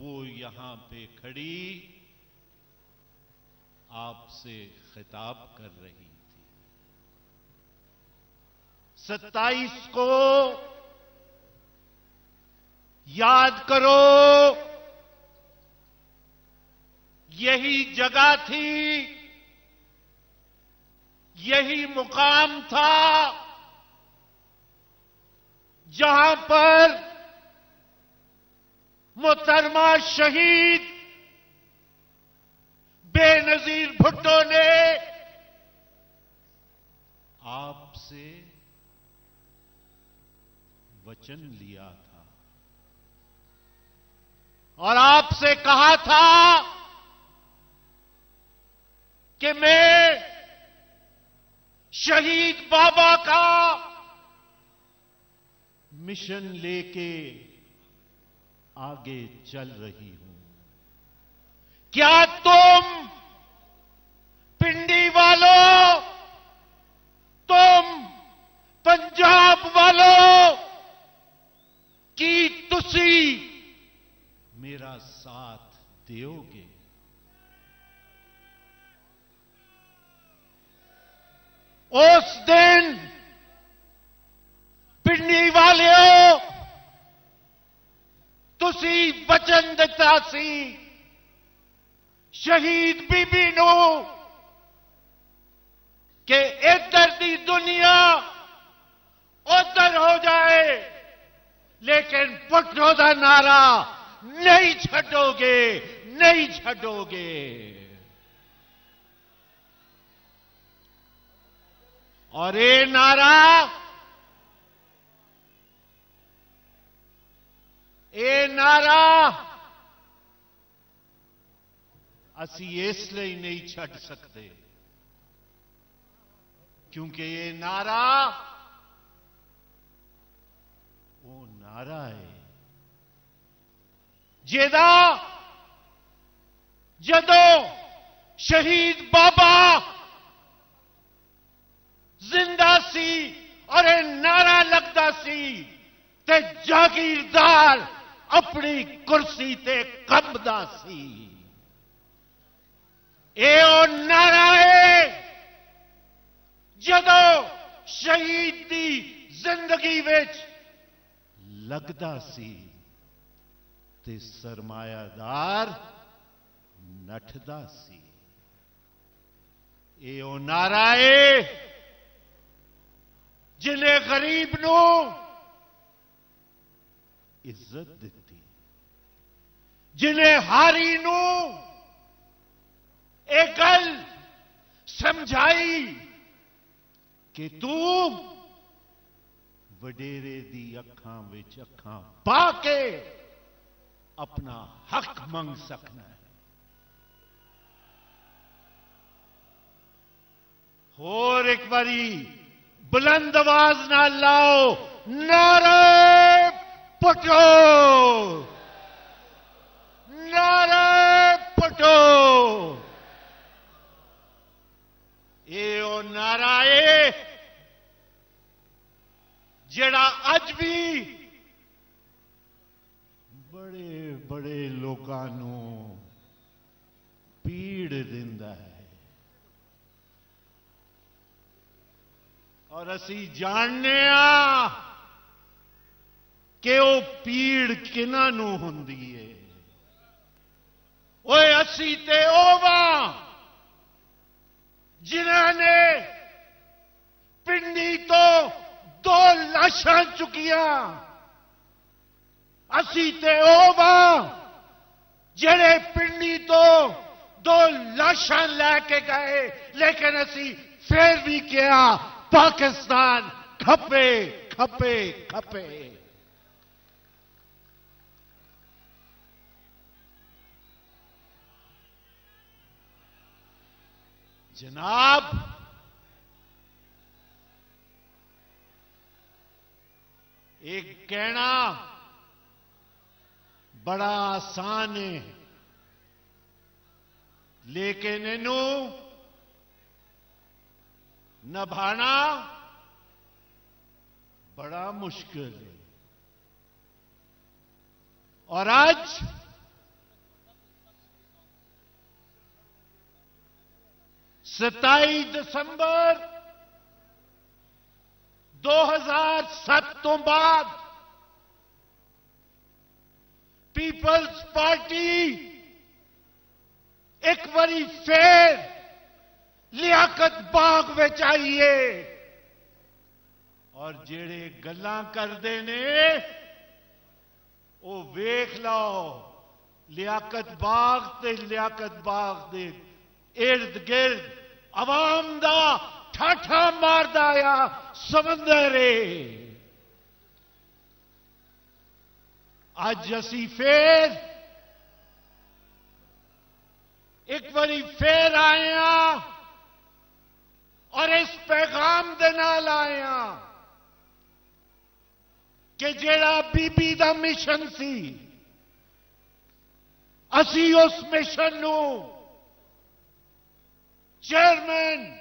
وہ یہاں پہ کھڑی آپ سے خطاب کر رہی تھی۔ ستائیس کو یاد کرو، یہی جگہ تھی، یہی مقام تھا جہاں پر محترمہ شہید بے نظیر بھٹو نے آپ سے وچن لیا تھا اور آپ سے کہا تھا کہ میں شہید بابا کا مشن لے کے آگے چل رہی ہوں۔ کیا تم پنڈی والوں تم پنجاب والوں کی تسی میرا ساتھ دیو گے؟ اس دن پنڈی والوں تسی وچن دتا شہید بی بی نو، کہ ادھر دی دنیا ادھر ہو جائے، لیکن پٹھوں کا نعرہ نہیں چھڈو گے، نہیں چھڈو گے۔ اور یہ نعرہ یہ نعرہ اسی اس لیے نہیں چھڈ سکتے۔ کیونکہ یہ نعرہ وہ نعرہ ہے۔ جدا جدو شہید بابا زندہ سی اور یہ نعرہ لگتا سی تے جاگیردار اپنی کرسی تے کمبدا سی۔ اے نعرہ ہے، جدو شہید دی زندگی وچ لگتا سی تے سرمایہ دار نٹھدا سی۔ اے نعرہ ہے جنہیں غریب نو عزت دیتی جنہیں ہاری ایک گل سمجھائی کہ تو وڈیرے دی اکھاں وچ اکھاں پا کے اپنا حق منگ سکنا ہے۔ اور ایک باری بلند آواز نہ لاؤ، نعرہ پٹو نعرہ پٹو یہ وہ ہے جڑا اج بھی بڑے بڑے لوگوں پیڑ دیندا ہے۔ اور اسی جاننے آ کہ وہ پیڑ کنہوں ہوں وہ اسی تے جنہوں نے پنڈی تو دو لاشاں چکیاں۔ اسی تے اوواں جڑے پنڈی تو دو لاشاں لے کے گئے، لیکن اسی پھر بھی کیا، پاکستان کھپے کھپے کھپے۔ جناب ایک کہنا بڑا آسان ہے۔ لیکن انو نبھانا بڑا مشکل ہے۔ اور آج ستائیس دسمبر دو ہزار سات تو بعد پیپلز پارٹی ایک بڑی فیر لیاقت باغ آئیے اور جڑے گلا کرتے نے وہ ویخ لو، لیاقت باغ تے لیاقت باغ دے ارد گرد عوام دا ٹھاٹھا ماردا آیا سمندر اج اسی پھر ایک باری پھر آئے ہاں اور اس پیغام دے نال آئے ہاں کہ جیڑا بی بی دا مشن سی اسی اس مشن نو چیئرمین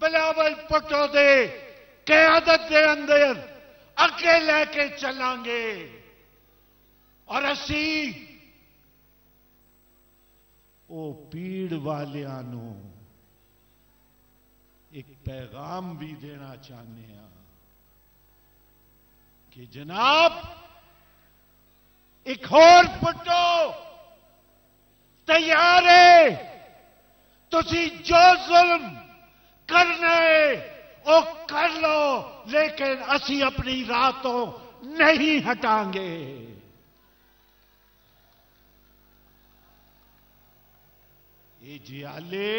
بلاول پٹو دے قیادت دے اندر اگے لے کے چلیں گے۔ اور اسی او پیڑ والوں ایک پیغام بھی دینا چاہنے ہیں کہ جناب، ایک اور پٹو تیار ہے۔ تھی جو ظلم کرنا ہے وہ کر لو، لیکن اسی اپنی راتوں نہیں ہٹائیں گے۔ یہ جیالے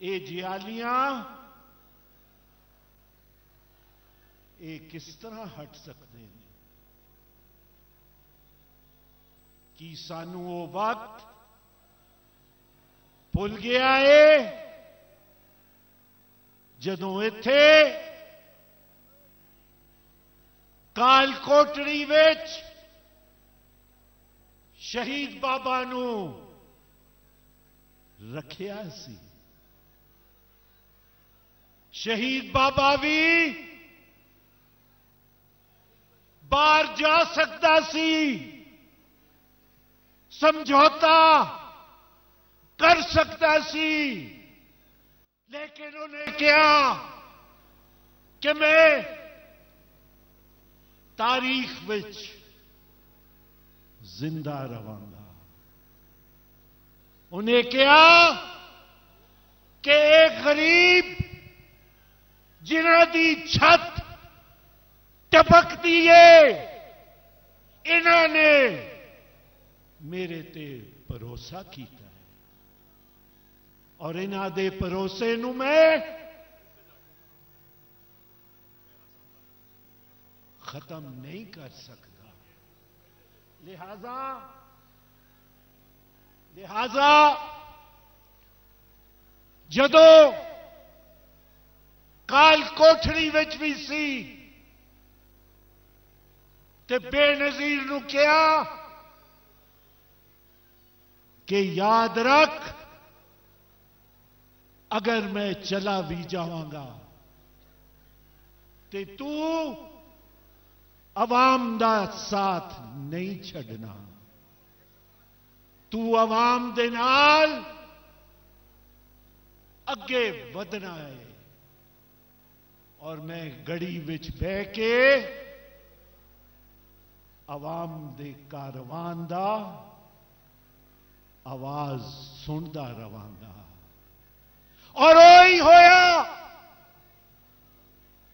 یہ جیالیاں یہ کس طرح ہٹ سکتے ہیں؟ کہ سانو وہ وقت بھول گیا ہے جدوں اتے کال کوٹڑی شہید بابا نو رکھیا سی۔ شہید بابا بھی باہر جا سکتا سی۔ سمجھوتا کر سکتا سی۔ لیکن انہیں کیا کہ میں تاریخ وچ زندہ رہا انہیں کیا کہ ایک غریب جنہ دی چھت ٹپک دیے انہوں نے میرے تے بھروسہ کیتا۔ اور انہوں دے بھروسے نو میں ختم نہیں کر سکتا۔ لہذا لہذا جدو کال کوٹڑی بھی سی تے بے نظیر نو کیا کہ یاد رکھ اگر میں چلا بھی جاگا تے تو عوام دا ساتھ نہیں چھڑنا تو عوام دے نال اگے ودنا ہے۔ اور میں گڑی وچ بہ کے عوام دے کاروان دا آواز سنتا رہا اور وہی ہویا۔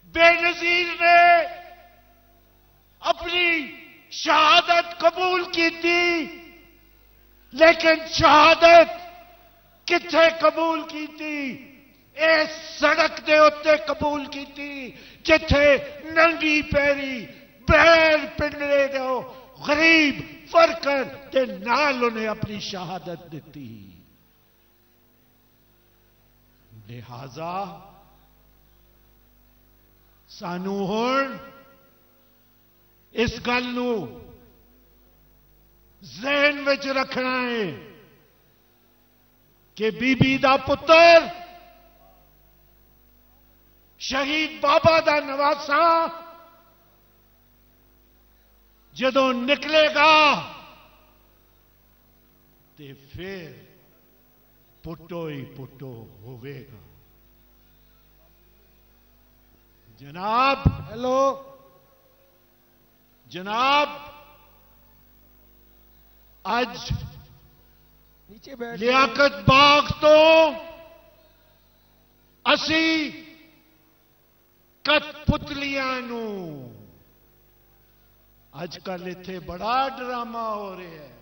بے نظیر نے اپنی شہادت قبول کی تھی، لیکن شہادت کتنے قبول کی تھی؟ اس سڑک دے اتنے قبول کی تھی، جتھے ننگی پیری پیر پنڈے دو غریب فرکر کے نال انہیں اپنی شہادت دیتی۔ لہذا سانو ہوں اس گل ذہن وچ رکھنا ہے کہ بی بی دا پتر شہید بابا دا نواسا جدو نکلے گا تے پھر پٹو ہی پٹو ہوئے گا جناب ہیلو جناب اج نیچے لیاقت باغ تو اسی کت پتلیاں نو اج کل اتنے بڑا ڈرامہ ہو رہا ہے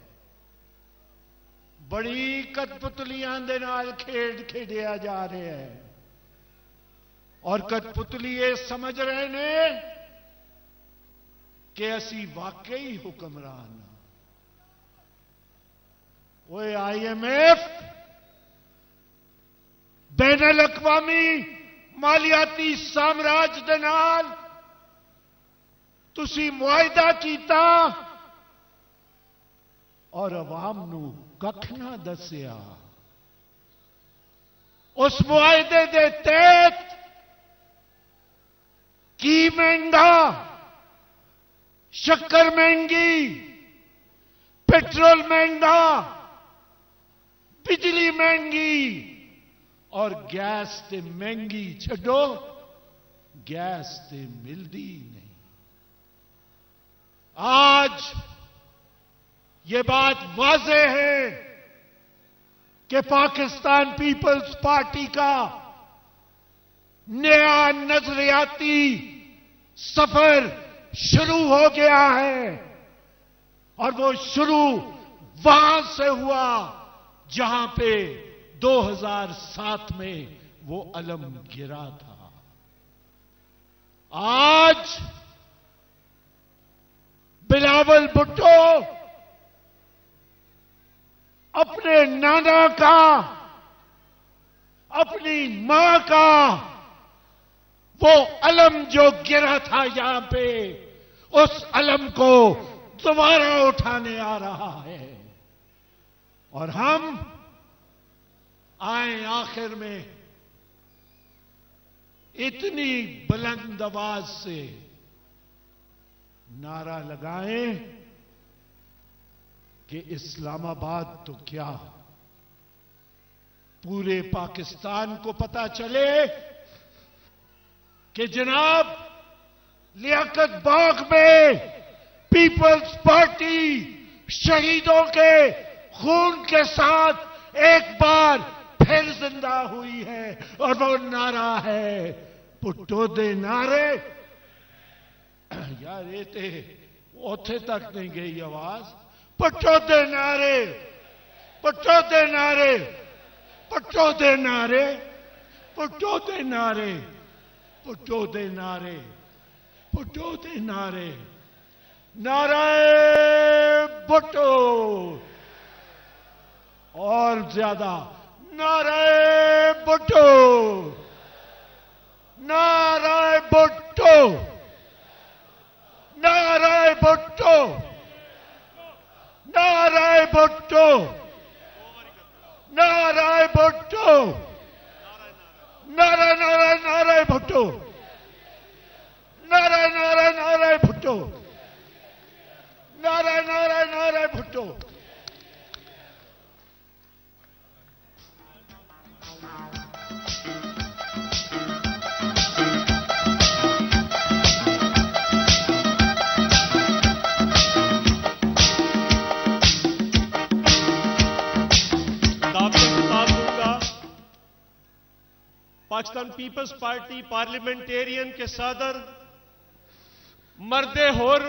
بڑی کت پتلیاں دے نال کھیڑ کھیڑیا جا رہے ہیں۔ اور کت پتلی یہ سمجھ رہے ہیں کہ اسی واقعی حکمران وہ آئی ایم ایف، بین الاقوامی مالیاتی سامراج دے نال تسی معاہدہ کیتا اور عوام نو ککھ نہ دسیا۔ اس معاہدے دے تحت کی مہنگا، شکر مہنگی پیٹرول مہنگا، بجلی مہنگی، اور گیس تے مہنگی چھڈو، گیس تے ملتی نہیں۔ آج یہ بات واضح ہے کہ پاکستان پیپلز پارٹی کا نیا نظریاتی سفر شروع ہو گیا ہے اور وہ شروع وہاں سے ہوا جہاں پہ دو ہزار سات میں وہ علم گرا تھا۔ آج بلاول بھٹو اپنے نانا کا، اپنی ماں کا، وہ علم جو گرا تھا یہاں پہ، اس علم کو دوبارہ اٹھانے آ رہا ہے۔ اور ہم آئیں آخر میں اتنی بلند آواز سے نعرہ لگائیں۔ کہ اسلام آباد تو کیا؟ پورے پاکستان کو پتا چلے کہ جناب لیاقت باغ میں پیپلز پارٹی شہیدوں کے خون کے ساتھ ایک بار پھر زندہ ہوئی ہے اور وہ نعرہ ہے، پٹو دے نعرے۔ یار یہ تے اوتھے تک نہیں گئی آواز۔ پٹو دے نعرے پٹو دے نعرے پٹو دے نعرے پٹو دے نعرے پٹو دے نعرے پٹو دے نعرے۔ نعرہ بٹو اور زیادہ نعرہ Bhutto Pakistan Peoples Party Parliamentarians کے صدر مرد ہور